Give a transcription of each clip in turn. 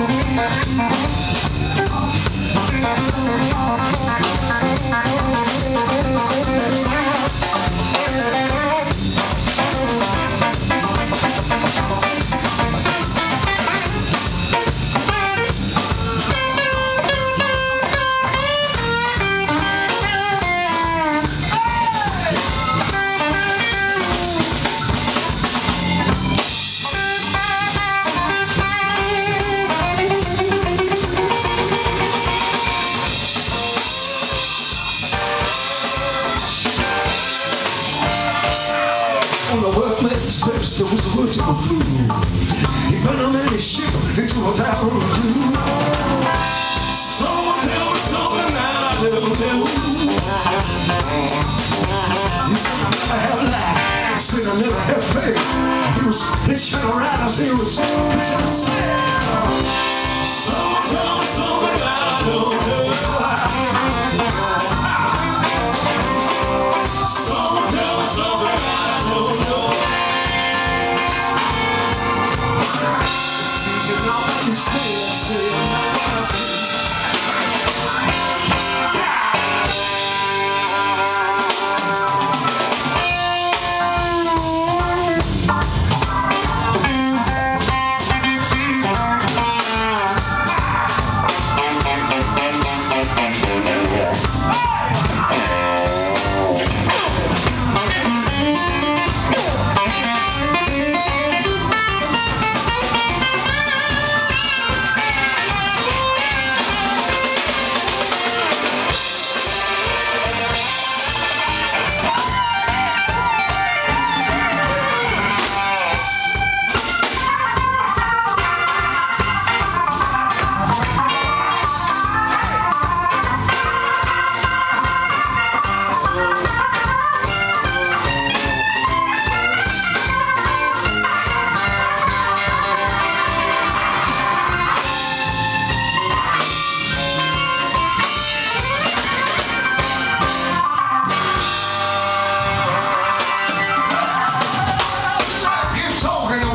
On best, there was a vertical fool. He bent a man's ship into a tower of doom. Someone tell me something that I never knew. He said I never have lied. He said I never have faith. He was hitching around he was pitching a sail. Someone tell me something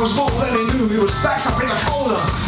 was more than he knew. He was backed up in a corner.